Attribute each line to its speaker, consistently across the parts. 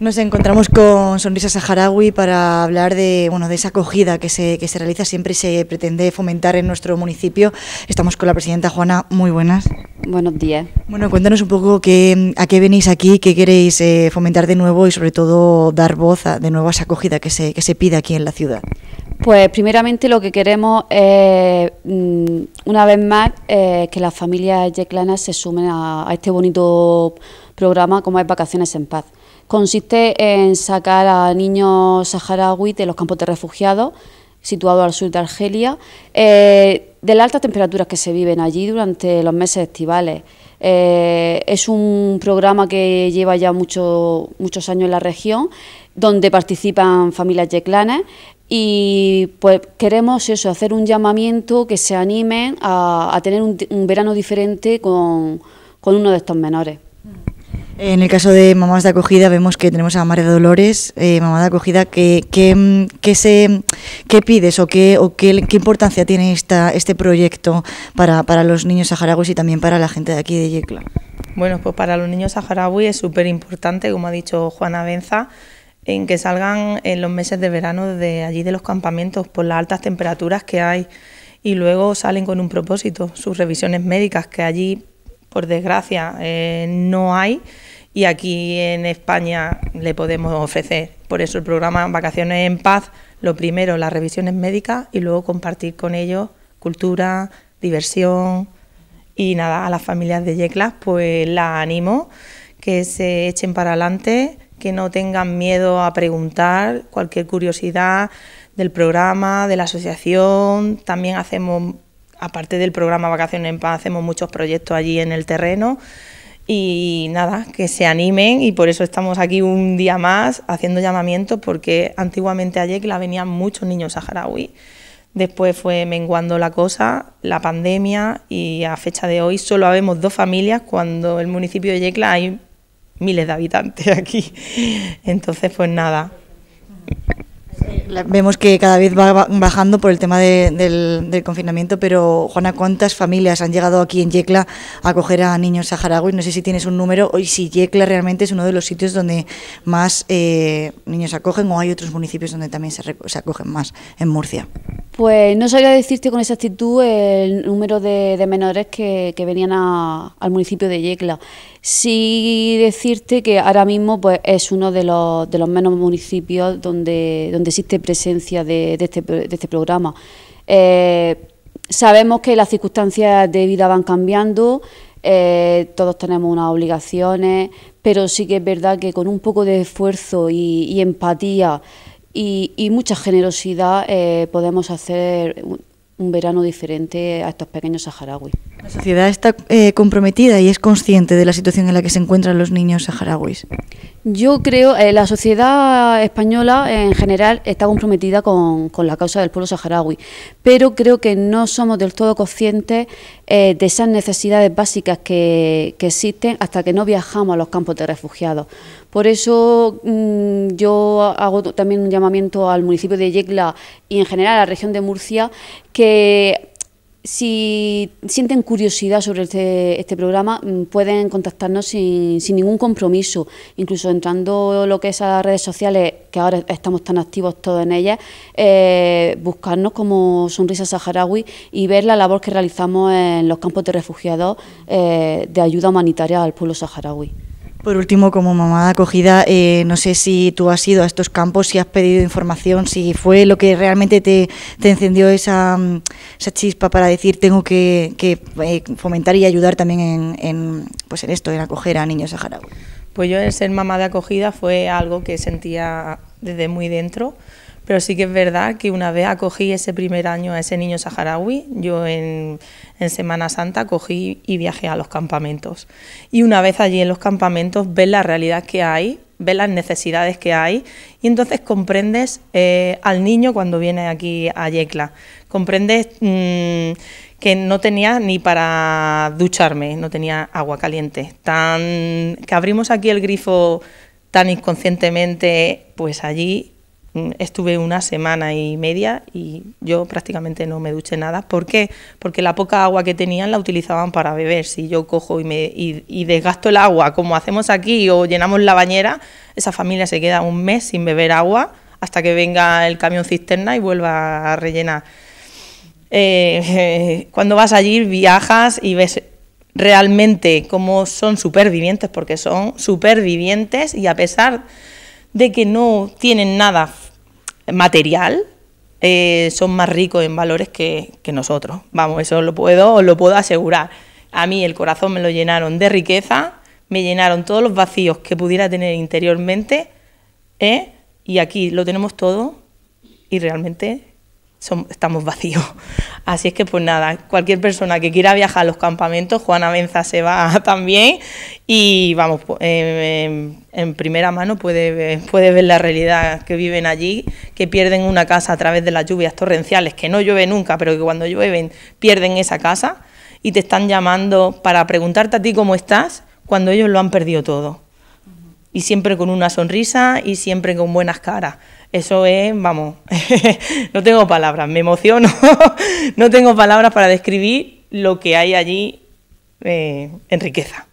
Speaker 1: Nos encontramos con Sonrisa Saharaui para hablar de, bueno, de esa acogida que se, que se realiza, siempre se pretende fomentar en nuestro municipio. Estamos con la presidenta Juana, muy buenas.
Speaker 2: Buenos días.
Speaker 1: Bueno, cuéntanos un poco qué, a qué venís aquí, qué queréis eh, fomentar de nuevo y sobre todo dar voz a, de nuevo a esa acogida que se, que se pide aquí en la ciudad.
Speaker 2: Pues primeramente lo que queremos es, mm, una vez más, eh, que las familias yeclanas se sumen a, a este bonito programa como es Vacaciones en Paz consiste en sacar a niños saharauis de los campos de refugiados situados al sur de Argelia, eh, de las altas temperaturas que se viven allí durante los meses estivales. Eh, es un programa que lleva ya muchos años en la región, donde participan familias yeclanes y pues queremos eso, hacer un llamamiento que se animen a, tener un, verano diferente con uno de estos menores.
Speaker 1: En el caso de mamás de acogida vemos que tenemos a María Dolores, eh, mamá de acogida, ¿qué que, que se, qué pides o, qué, o qué, qué importancia tiene esta, este proyecto para, para los niños saharauis y también para la gente de aquí de Yecla?
Speaker 3: Bueno, pues para los niños saharauis es súper importante, como ha dicho Juana Benza, en que salgan en los meses de verano de allí de los campamentos por las altas temperaturas que hay y luego salen con un propósito, sus revisiones médicas que allí, por desgracia, eh, no hay y aquí en España le podemos ofrecer. Por eso el programa Vacaciones en Paz, lo primero las revisiones médicas y luego compartir con ellos cultura, diversión y nada, a las familias de Yeclas pues la animo que se echen para adelante, que no tengan miedo a preguntar cualquier curiosidad del programa, de la asociación, también hacemos aparte del programa Vacaciones en Paz, hacemos muchos proyectos allí en el terreno y nada, que se animen y por eso estamos aquí un día más haciendo llamamiento porque antiguamente a Yecla venían muchos niños saharaui. Después fue menguando la cosa, la pandemia y a fecha de hoy solo habemos dos familias cuando el municipio de Yecla hay miles de habitantes aquí. Entonces, pues nada,
Speaker 1: Vemos que cada vez va bajando por el tema del, confinamiento, pero Juana, ¿cuántas familias han llegado aquí en Yecla a acoger a niños saharauis? No sé si tienes un número y si Yecla realmente es uno de los sitios donde más eh, niños acogen o hay otros municipios donde también se, acogen más en Murcia.
Speaker 2: Pues no sabría decirte con exactitud el número de, menores que, venían al municipio de Yecla. Sí decirte que ahora mismo pues, es uno de los, de los menos municipios donde, donde existe presencia de, este, de este, programa. Eh, sabemos que las circunstancias de vida van cambiando, eh, todos tenemos unas obligaciones, pero sí que es verdad que con un poco de esfuerzo y, empatía y, mucha generosidad eh, podemos hacer un verano diferente a estos pequeños saharauis.
Speaker 1: ¿La sociedad está eh, comprometida y es consciente de la situación en la que se encuentran los niños saharauis?
Speaker 2: Yo creo que eh, la sociedad española en general está comprometida con, la causa del pueblo saharaui, pero creo que no somos del todo conscientes eh, de esas necesidades básicas que, existen hasta que no viajamos a los campos de refugiados. Por eso mm, yo hago también un llamamiento al municipio de Yecla y en general a la región de Murcia que si sienten curiosidad sobre este, este programa, mm, pueden contactarnos sin, sin, ningún compromiso, incluso entrando lo que es a las redes sociales, que ahora estamos tan activos todos en ellas, eh, buscarnos como Sonrisa Saharaui y ver la labor que realizamos en los campos de refugiados eh, de ayuda humanitaria al pueblo saharaui.
Speaker 1: Por último, como mamá de acogida, eh, no sé si tú has ido a estos campos, si has pedido información, si fue lo que realmente te, encendió esa, mm, esa, chispa para decir tengo que, eh, fomentar y ayudar también en, pues en esto, en acoger a niños saharauis.
Speaker 3: Pues yo el ser mamá de acogida fue algo que sentía desde muy dentro, pero sí que es verdad que una vez acogí ese primer año a ese niño saharaui, yo en, Semana Santa cogí y viajé a los campamentos. Y una vez allí en los campamentos ves la realidad que hay, ves las necesidades que hay y entonces comprendes eh, al niño cuando viene aquí a Yecla. Comprendes mm, que no tenía ni para ducharme, no tenía agua caliente. Tan, que abrimos aquí el grifo tan inconscientemente, pues allí estuve una semana y media y yo prácticamente no me duché nada. ¿Por qué? Porque la poca agua que tenían la utilizaban para beber. Si yo cojo y, me, y, desgasto el agua, como hacemos aquí, o llenamos la bañera, esa familia se queda un mes sin beber agua hasta que venga el camión cisterna y vuelva a rellenar. Eh, cuando vas allí viajas y ves realmente cómo son supervivientes, porque son supervivientes y a pesar de que no tienen nada material, eh, son más ricos en valores que, nosotros. Vamos, eso lo puedo, lo puedo asegurar. A mí el corazón me lo llenaron de riqueza, me llenaron todos los vacíos que pudiera tener interiormente, ¿eh? y aquí lo tenemos todo y realmente estamos vacíos. Así es que pues nada, cualquier persona que quiera viajar a los campamentos, Juana Benza se va también y vamos, en, primera mano puede, puede ver la realidad que viven allí, que pierden una casa a través de las lluvias torrenciales, que no llueve nunca, pero que cuando llueven pierden esa casa y te están llamando para preguntarte a ti cómo estás cuando ellos lo han perdido todo. Y siempre con una sonrisa y siempre con buenas caras. Eso es, vamos, no tengo palabras, me emociono, no tengo palabras para describir lo que hay allí eh, en riqueza.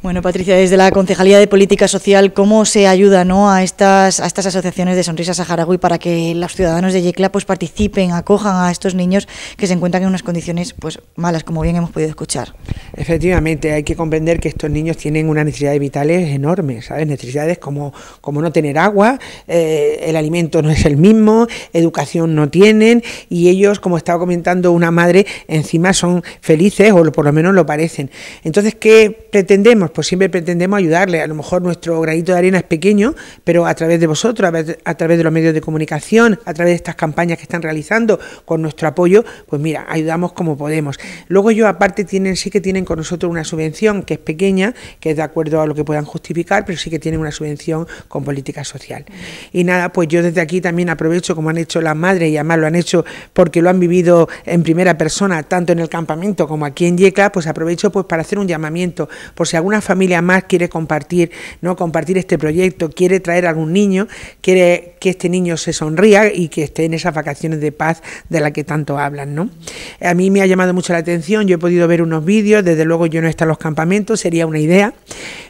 Speaker 1: Bueno, Patricia, desde la Concejalía de Política Social, ¿cómo se ayuda ¿no? a, estas, a estas asociaciones de Sonrisa Saharaui para que los ciudadanos de Yecla pues, participen, acojan a estos niños que se encuentran en unas condiciones pues, malas, como bien hemos podido escuchar?
Speaker 4: Efectivamente, hay que comprender que estos niños tienen unas necesidades vitales enormes, ¿sabes? Necesidades como, como no tener agua, eh, el alimento no es el mismo, educación no tienen y ellos, como estaba comentando una madre, encima son felices o por lo menos lo parecen. Entonces, ¿qué pretendemos? Pues siempre pretendemos ayudarle. A lo mejor nuestro granito de arena es pequeño, pero a través de vosotros, a través de los medios de comunicación, a través de estas campañas que están realizando, con nuestro apoyo, pues mira, ayudamos como podemos. Luego ellos aparte tienen, sí que tienen con nosotros una subvención que es pequeña, que es de acuerdo a lo que puedan justificar, pero sí que tienen una subvención con política social. Y nada, pues yo desde aquí también aprovecho, como han hecho las madres, y además lo han hecho porque lo han vivido en primera persona, tanto en el campamento como aquí en Yecla, pues aprovecho pues para hacer un llamamiento, por si alguna familia más quiere compartir, ¿no? compartir este proyecto, quiere traer a algún niño, quiere que este niño se sonría y que esté en esas vacaciones de paz de las que tanto hablan. ¿no? A mí me ha llamado mucho la atención, yo he podido ver unos vídeos, desde luego yo no he estado en los campamentos, sería una idea,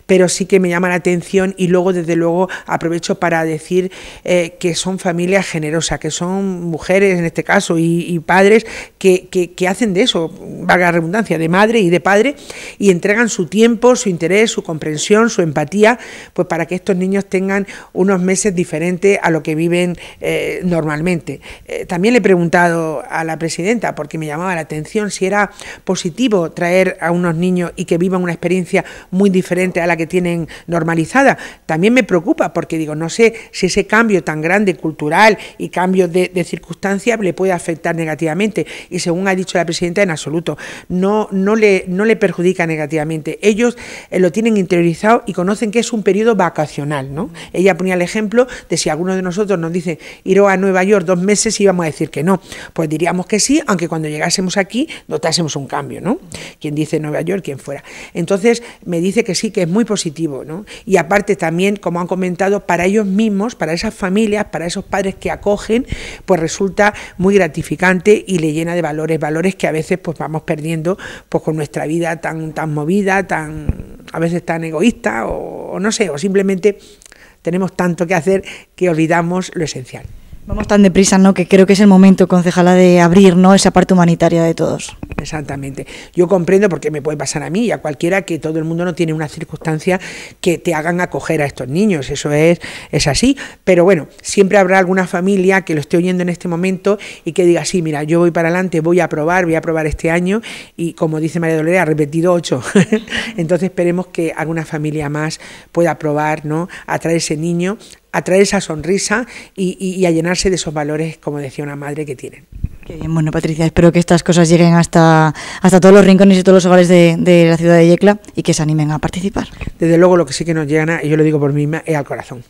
Speaker 4: pero sí que me llama la atención y luego desde luego aprovecho para decir eh, que son familias generosas, que son mujeres en este caso y, padres que, que, hacen de eso, valga la redundancia, de madre y de padre y entregan su tiempo, su interés, su comprensión, su empatía, pues para que estos niños tengan unos meses diferentes a lo que viven eh, normalmente. Eh, también le he preguntado a la presidenta, porque me llamaba la atención, si era positivo traer a unos niños y que vivan una experiencia muy diferente a la que tienen normalizada. También me preocupa porque digo, no sé si ese cambio tan grande cultural y cambio de, circunstancias le puede afectar negativamente. Y según ha dicho la presidenta, en absoluto, no, no, le, no le perjudica negativamente. Ellos eh, lo tienen interiorizado y conocen que es un periodo vacacional. ¿no? Ella ponía el ejemplo de si alguno de nosotros nos dice ir a Nueva York dos meses y vamos a decir que no. Pues diríamos que sí, aunque cuando llegásemos aquí notásemos un cambio. ¿no? Quien dice Nueva York, quien fuera. Entonces me dice que sí, que es muy positivo, ¿no? Y aparte también, como han comentado, para ellos mismos, para esas familias, para esos padres que acogen, pues resulta muy gratificante y le llena de valores, valores que a veces pues vamos perdiendo pues con nuestra vida tan, tan movida, tan a veces tan egoísta o, no sé, o simplemente tenemos tanto que hacer que olvidamos lo esencial.
Speaker 1: Vamos tan deprisa, ¿no? Que creo que es el momento, concejala, de abrir, ¿no? Esa parte humanitaria de todos.
Speaker 4: Exactamente. Yo comprendo porque me puede pasar a mí y a cualquiera que todo el mundo no tiene una circunstancia que te hagan acoger a estos niños. Eso es, es así. Pero bueno, siempre habrá alguna familia que lo esté oyendo en este momento y que diga, sí, mira, yo voy para adelante, voy a probar, voy a probar este año y como dice María Dolores, ha repetido ocho. Entonces esperemos que alguna familia más pueda probar, ¿no? A traer ese niño a traer esa sonrisa y, a llenarse de esos valores, como decía una madre, que tienen.
Speaker 1: Qué bien, bueno Patricia, espero que estas cosas lleguen hasta, hasta todos los rincones y todos los hogares de, la ciudad de Yecla y que se animen a participar.
Speaker 4: Desde luego lo que sí que nos llega, y yo lo digo por mí misma, es al corazón.